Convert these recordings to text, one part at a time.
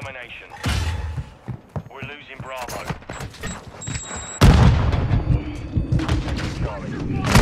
domination. We're losing Bravo. Charlie.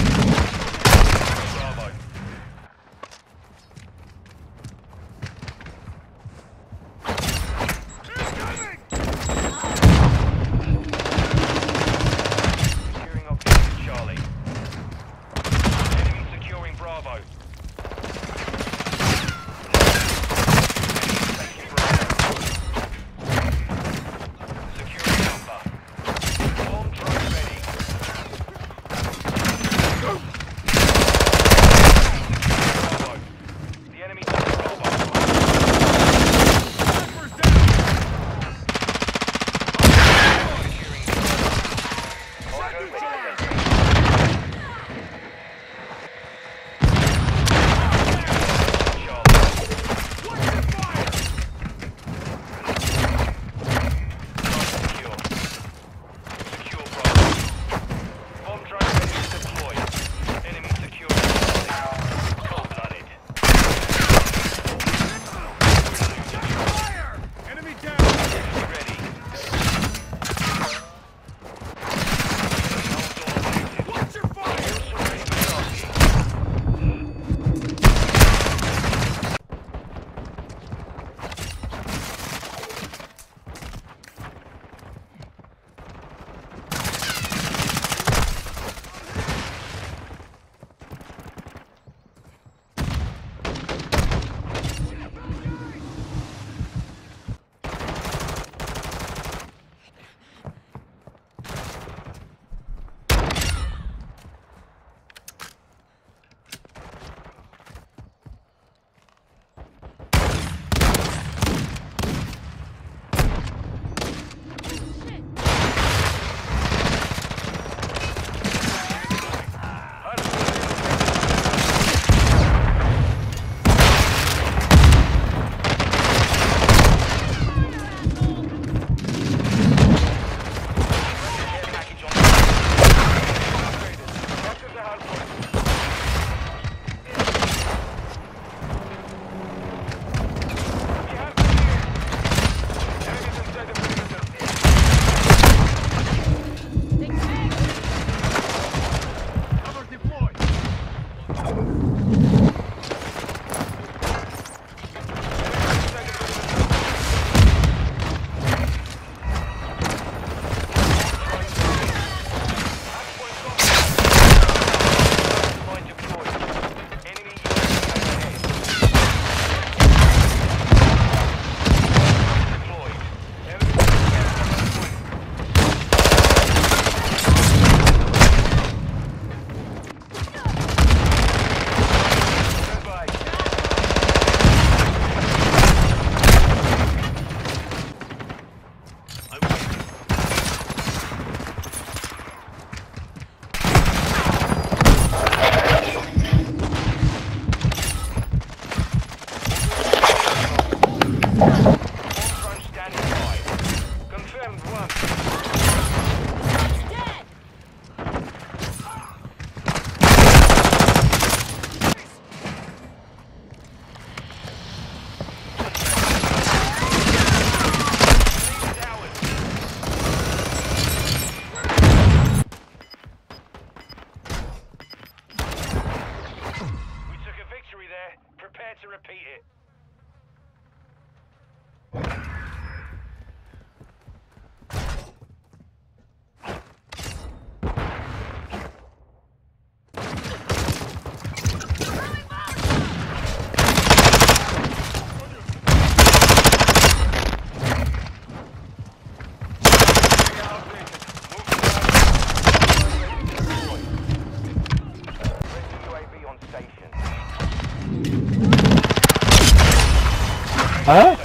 Huh?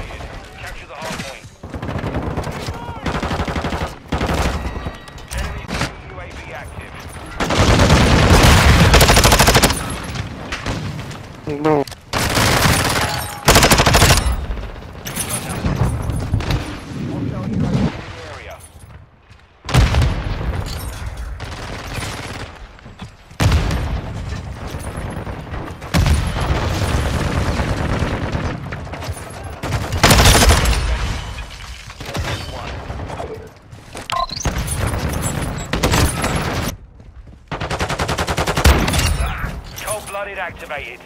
Activated.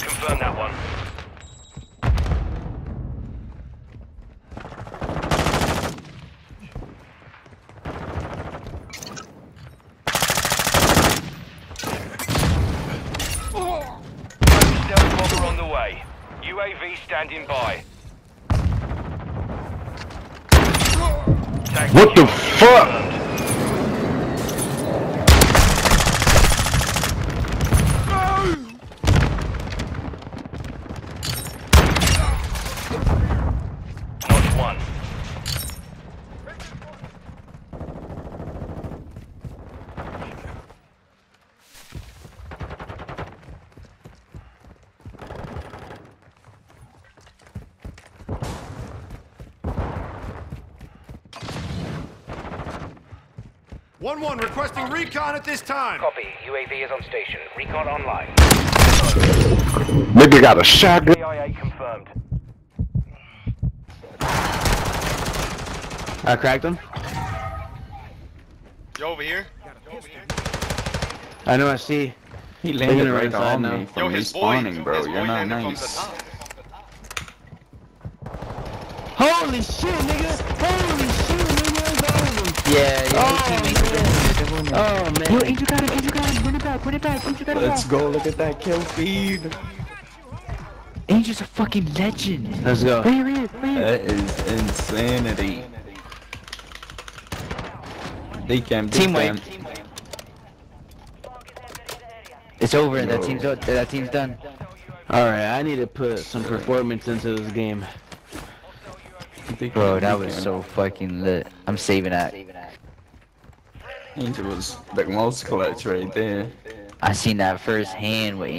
Confirm that one. On the way. UAV standing by. What the fuck? confirmed. Not one. One one requesting recon at this time. Copy. UAV is on station. Recon online. Nigga got a shotgun. CIA confirmed. I cracked him. You over here? I know. I see. He They're landed gonna right on now. me Yo, from his boy. respawning, bro. his You're not nice. From the top. Holy shit, nigga! Holy Yeah, yeah, Oh, teammates. man. Oh man. Yo, Angel got it, Angel got it, bring it back, bring it back, Angel got it Let's back. go. Look at that kill feed. Angel's a fucking legend. Let's go. Right here, right here. That is insanity. They can Team wipe. It's over, that team's that team's done. All right, I need to put some performance into this game. Bro, that was so fucking lit. I'm saving that. Angel was the most clutch right there. I seen that firsthand with